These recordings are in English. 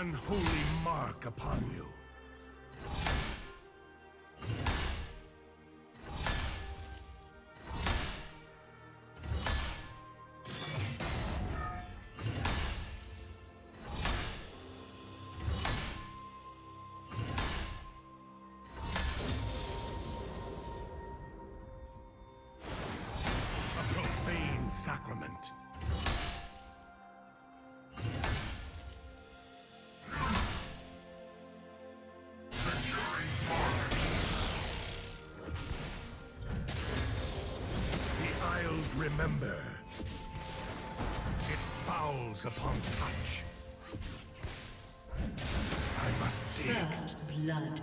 Unholy mark upon you. Remember. It fouls upon touch. I must dig. First blood.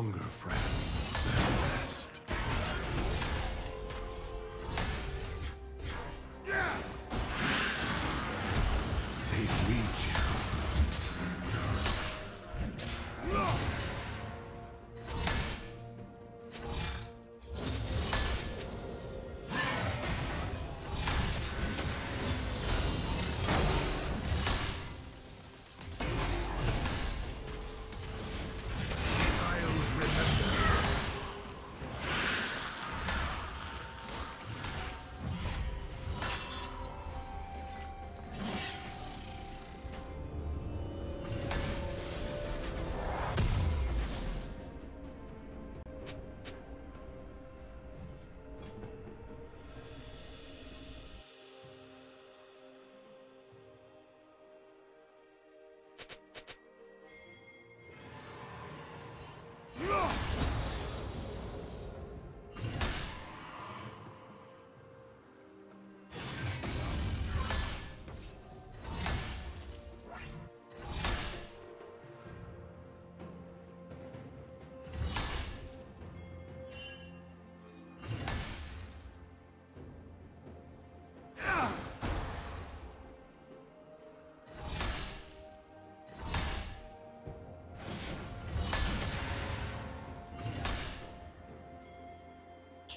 A longer, friend.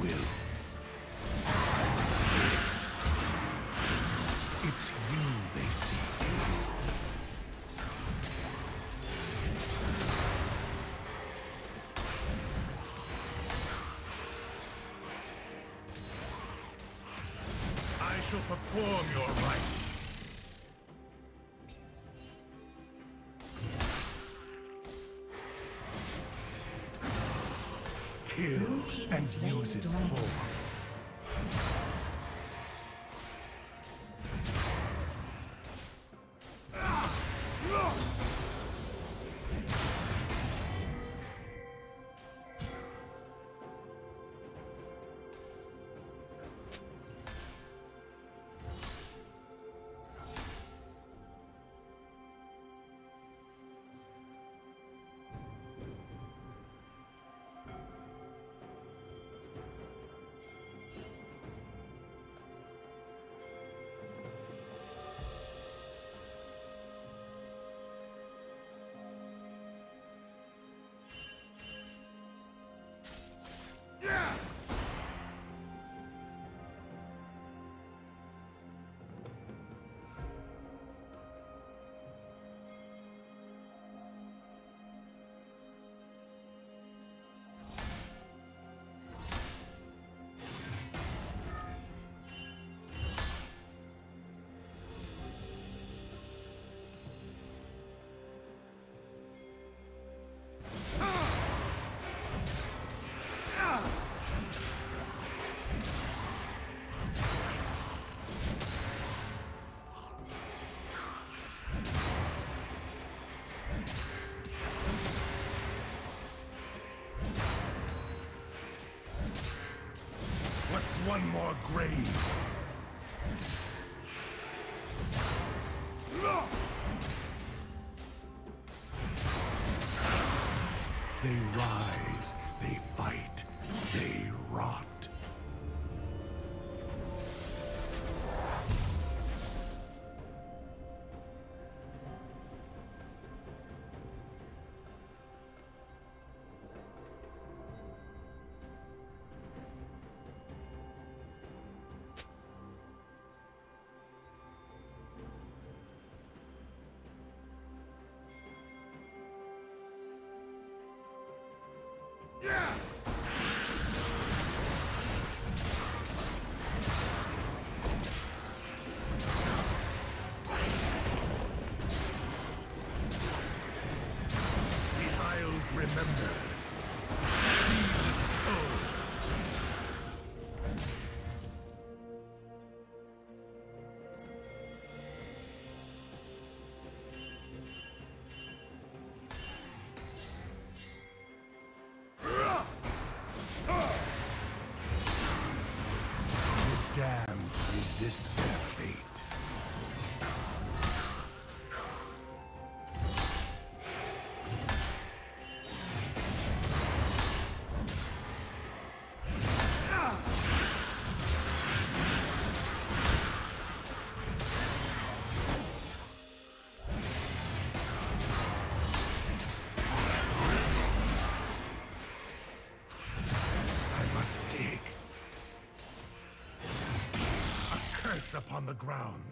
Will. It's you they seek. I shall perform your and use its form. one more grave. Christ. upon the ground.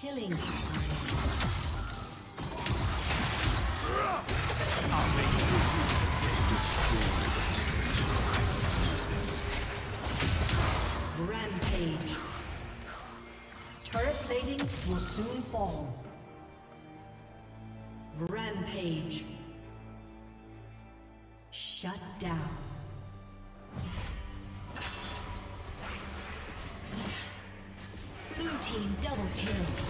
Killing. Rampage. Turret plating will soon fall. Rampage. Shut down. Blue team double kill.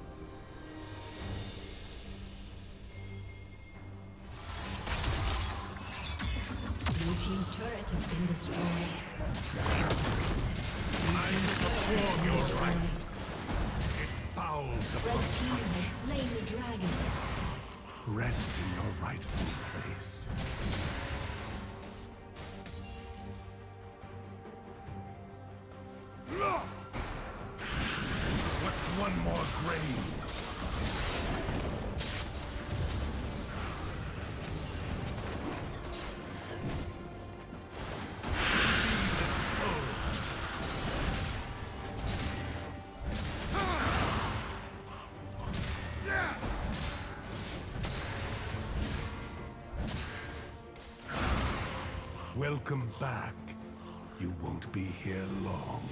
Turret has been destroyed. I perform your rites. It fouls Red team has slain the dragon. Rest in your rightful place. Welcome back. You won't be here long.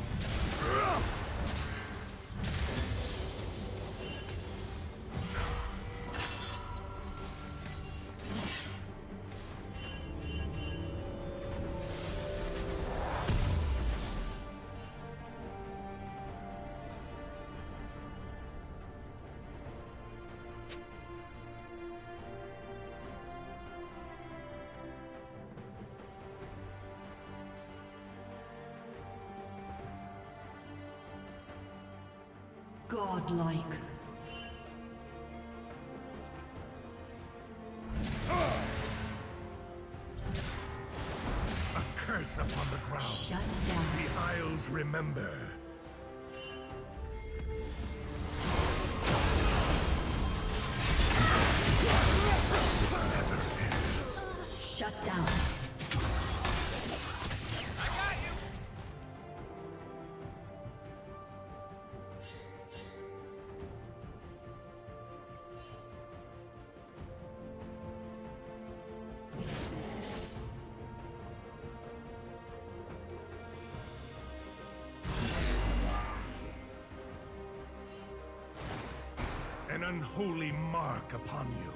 Curse upon the ground. Shut down. The Isles remember. An unholy mark upon you.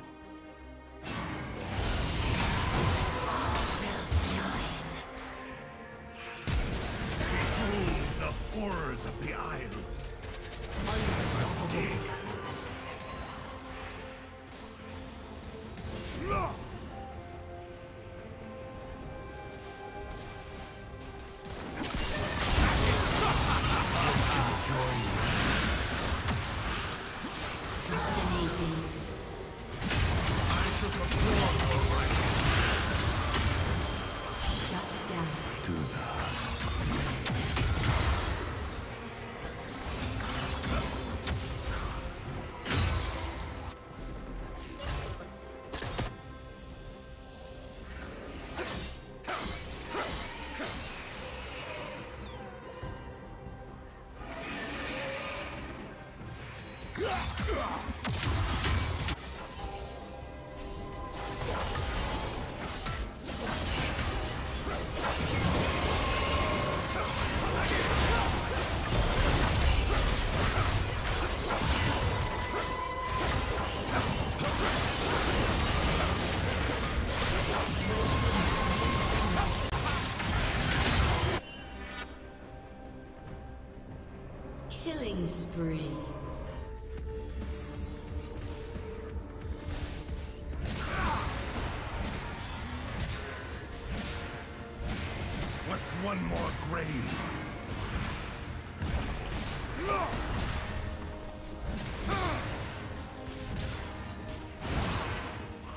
One more grave?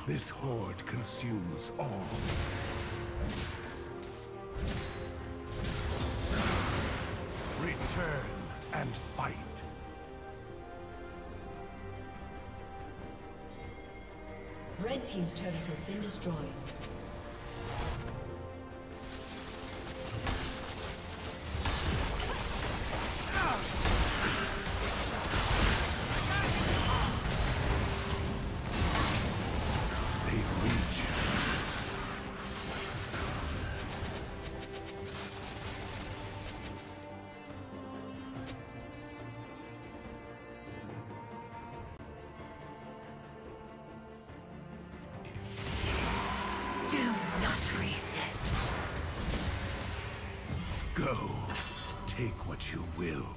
This horde consumes all. Return and fight. Red Team's turret has been destroyed. Will.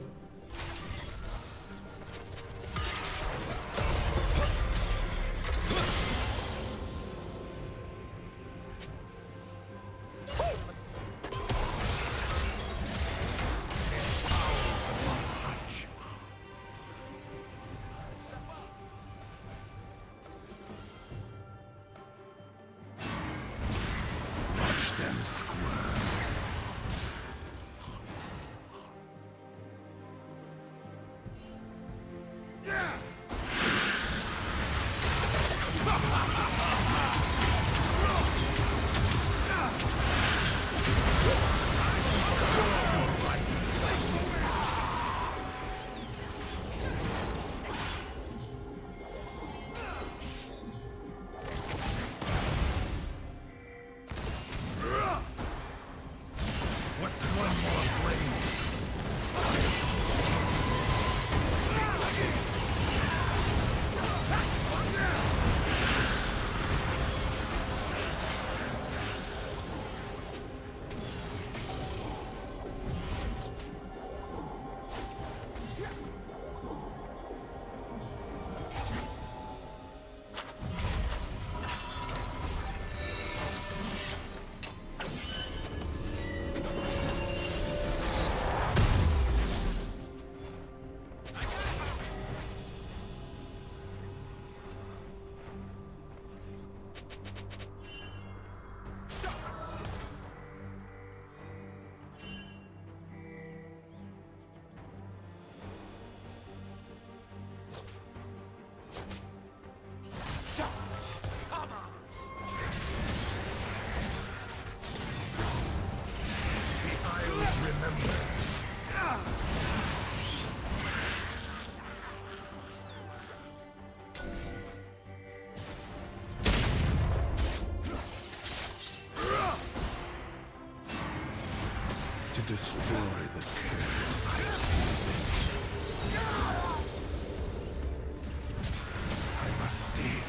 destroy the curse. I must deal.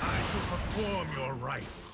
I shall perform your rites.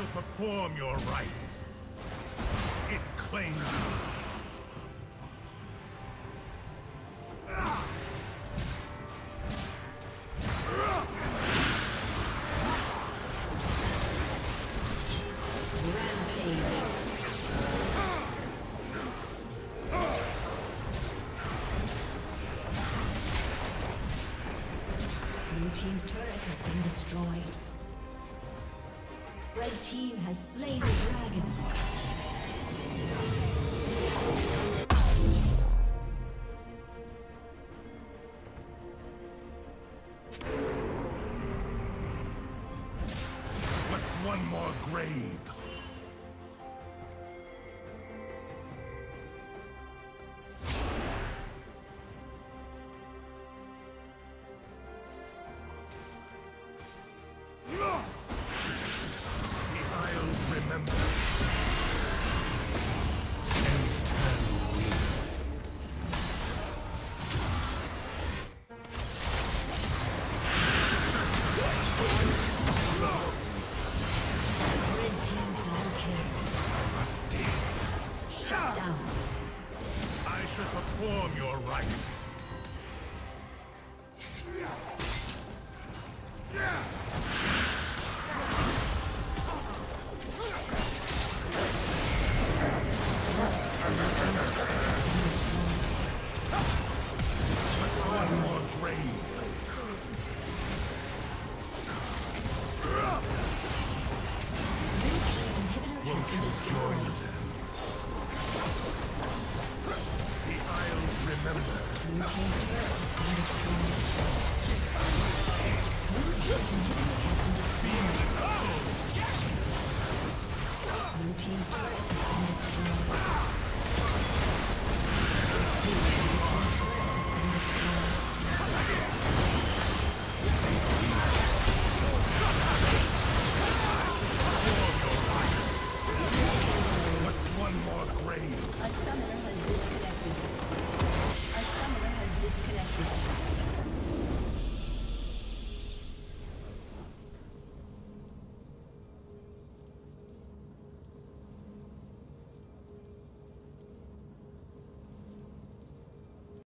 shall perform your rites. It claims you. Remember.